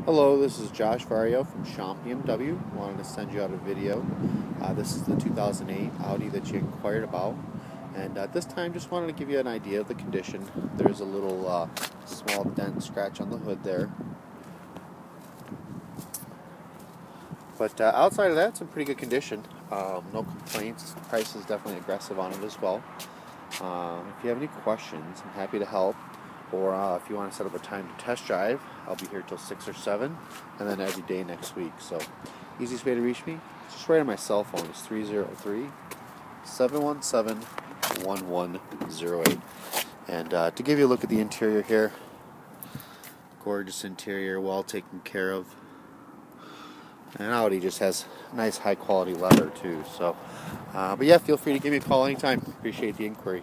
Hello, this is Josh Vario from Schomp BMW. Wanted to send you out a video. Uh, this is the 2008 Audi that you inquired about. And uh, this time just wanted to give you an idea of the condition. There's a little uh, small dent scratch on the hood there. But uh, outside of that, it's in pretty good condition. Um, no complaints. Price is definitely aggressive on it as well. Um, if you have any questions, I'm happy to help or uh, if you want to set up a time to test drive, I'll be here till 6 or 7, and then every day next week. So, easiest way to reach me, just right on my cell phone. It's 303 717 1108. And uh, to give you a look at the interior here, gorgeous interior, well taken care of. And Audi just has nice high quality leather too. So, uh, but yeah, feel free to give me a call anytime. Appreciate the inquiry.